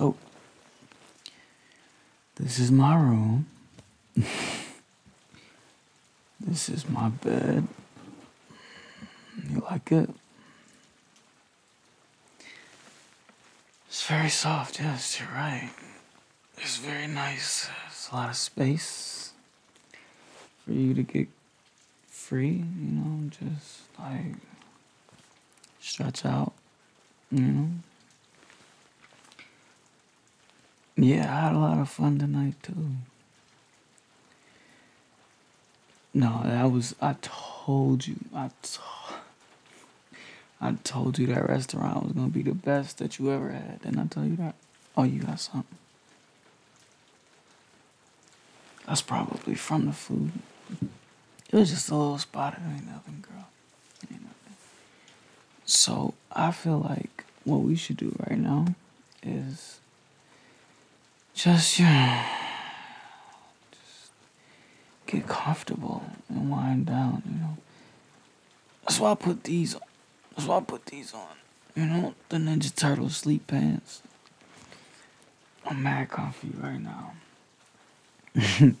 So, this is my room. this is my bed. You like it? It's very soft, yes, you're right. It's very nice. There's a lot of space for you to get free, you know, just like stretch out, you know. Yeah, I had a lot of fun tonight too. No, that was I told you. I told I told you that restaurant was gonna be the best that you ever had. Didn't I tell you that? Oh, you got something. That's probably from the food. It was just a little spot. It ain't nothing, girl. Ain't nothing. So I feel like what we should do right now is just know, just get comfortable and wind down. You know. That's why I put these. on. That's why I put these on. You know, the Ninja Turtle sleep pants. I'm mad comfy right now.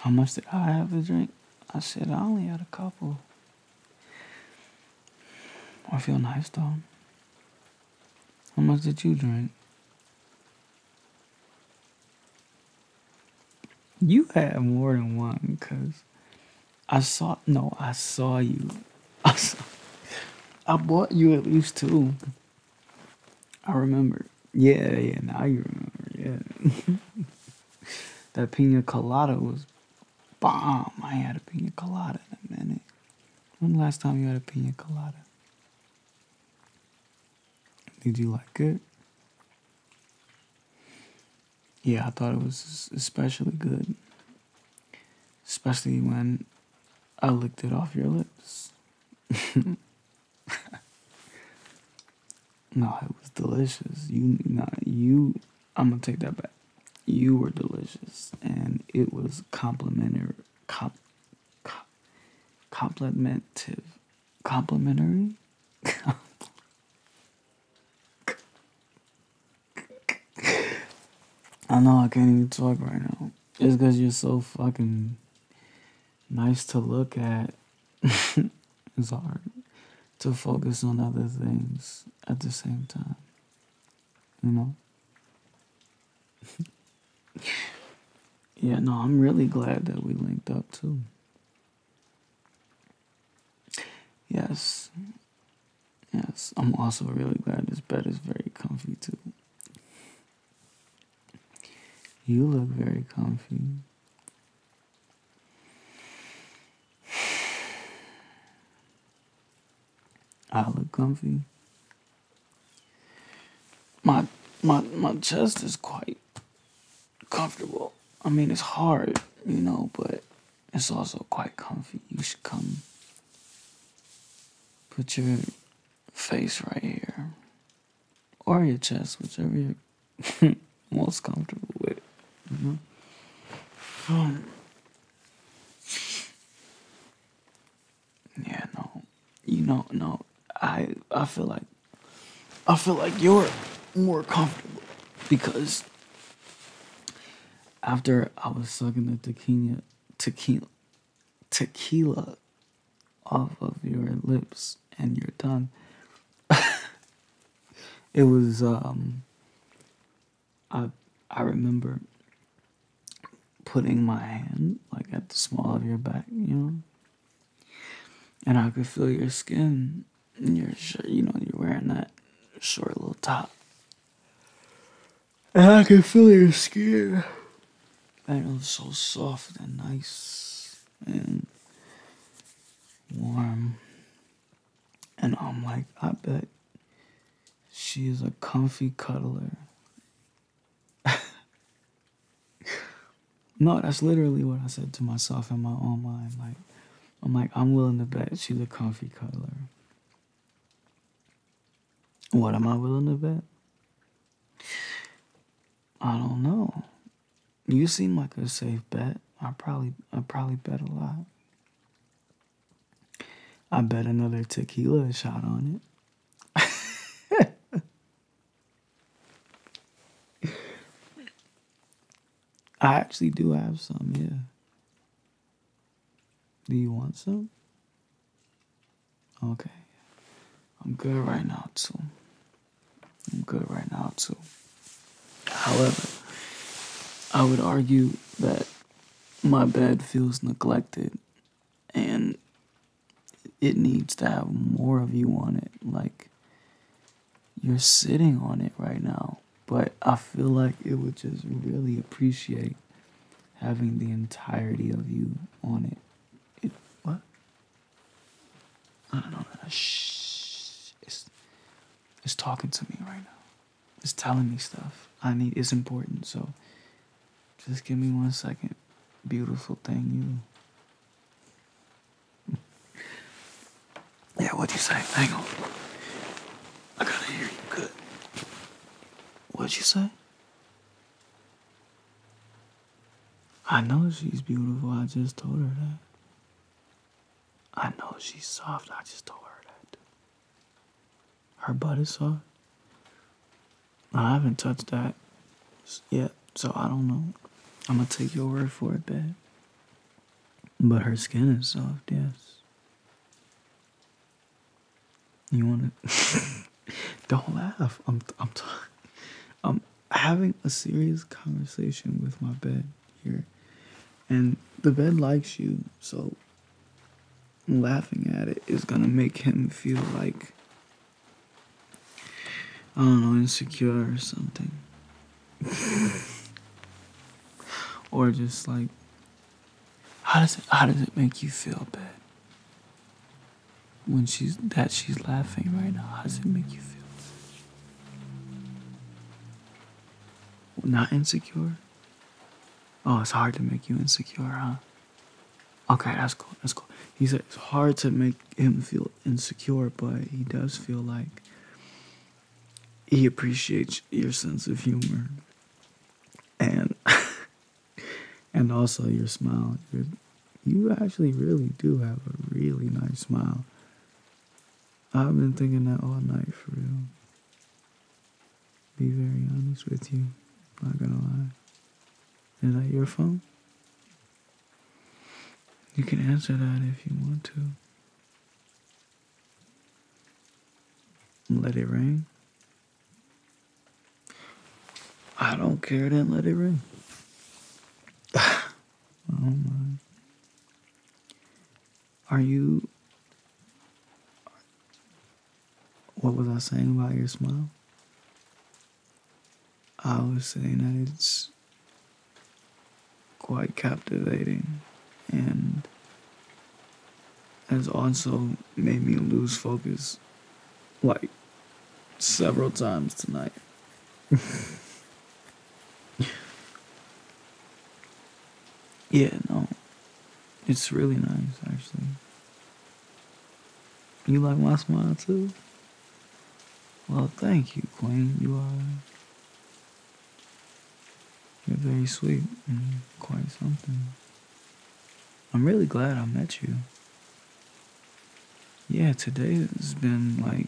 How much did I have to drink? I said I only had a couple. I feel nice though. How much did you drink? You had more than one, cause I saw. No, I saw you. I saw. I bought you at least two. I remember. Yeah, yeah. Now you remember. Yeah. that pina colada was bomb. I had a pina colada in a minute. When last time you had a pina colada? Did you like it? Yeah, I thought it was especially good. Especially when I licked it off your lips. no, it was delicious. You, not you. I'm gonna take that back. You were delicious, and it was complimentary. Comp, comp, complimentive, complimentary. I know I can't even talk right now. It's because you're so fucking nice to look at. it's hard to focus on other things at the same time. You know? yeah, no, I'm really glad that we linked up too. Yes. Yes, I'm also really glad this bed is very comfy too. You look very comfy. I look comfy. My my my chest is quite comfortable. I mean, it's hard, you know, but it's also quite comfy. You should come put your face right here or your chest, whichever you're most comfortable Um, yeah, no, you know, no. I I feel like I feel like you're more comfortable because after I was sucking the tequila tequila tequila off of your lips and your tongue. it was um I I remember putting my hand like at the small of your back, you know, and I could feel your skin and your shirt. You know, you're wearing that short little top, and I could feel your skin. And it was so soft and nice and warm. And I'm like, I bet she is a comfy cuddler. No, that's literally what I said to myself in my own mind. Like, I'm like, I'm willing to bet she's a comfy cuddler. What am I willing to bet? I don't know. You seem like a safe bet. I probably I probably bet a lot. I bet another tequila shot on it. I actually do have some, yeah. Do you want some? Okay. I'm good right now, too. I'm good right now, too. However, I would argue that my bed feels neglected and it needs to have more of you on it. Like, you're sitting on it right now, but I feel like it would just really appreciate having the entirety of you on it. It what? I don't know. Shh. It's it's talking to me right now. It's telling me stuff. I need. It's important. So just give me one second. Beautiful thing, you. Yeah, what'd you say? Hang on. I gotta hear you good. What'd you say? I know she's beautiful. I just told her that. I know she's soft. I just told her that. Her butt is soft. I haven't touched that yet, so I don't know. I'm gonna take your word for it, babe. But her skin is soft, yes. You wanna? don't laugh. I'm I'm talking. I'm having a serious conversation with my bed here, and the bed likes you, so laughing at it is gonna make him feel like I don't know, insecure or something. or just like how does it how does it make you feel bad? When she's that she's laughing right now, how does it make you feel? Not insecure? Oh, it's hard to make you insecure, huh? Okay, that's cool. That's cool. He said it's hard to make him feel insecure, but he does feel like he appreciates your sense of humor and and also your smile. You're, you actually really do have a really nice smile. I've been thinking that all night for real. Be very honest with you. Not gonna lie. Is that your phone? You can answer that if you want to. Let it ring. I don't care, then let it ring. oh my. Are you. What was I saying about your smile? I was saying that it's quite captivating and has also made me lose focus like several times tonight. yeah, no. It's really nice actually. You like my smile too? Well, thank you, Queen. You are you're very sweet and quite something. I'm really glad I met you. Yeah, today has been like,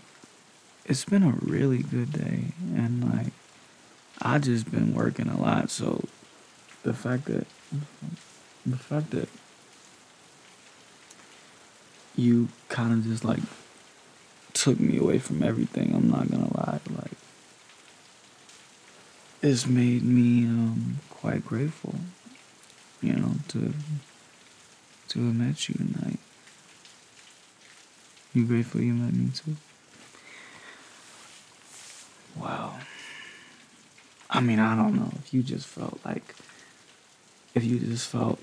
it's been a really good day. And like, I just been working a lot. So the fact that, the fact that you kind of just like took me away from everything, I'm not gonna lie. It's made me um, quite grateful, you know, to to have met you tonight. You grateful you met me too? Wow. I mean, I don't know if you just felt like, if you just felt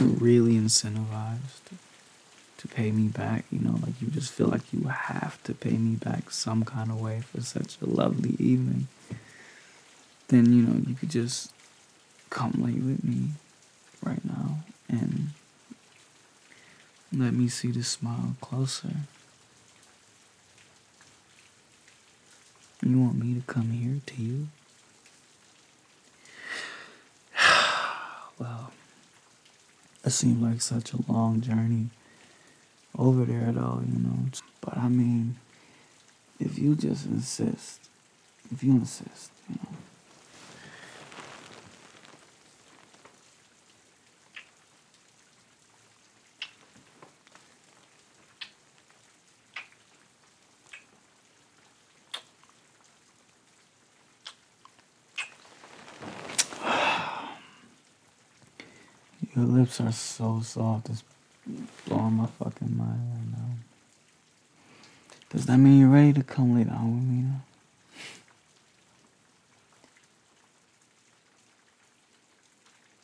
really incentivized to pay me back, you know, like you just feel like you have to pay me back some kind of way for such a lovely evening, then, you know, you could just come lay with me right now and let me see the smile closer. You want me to come here to you? well, it seemed like such a long journey over there, though, you know. But I mean, if you just insist, if you insist, you know. Your lips are so soft. It's blowing my fucking mind right now. Does that mean you're ready to come lay down with me now?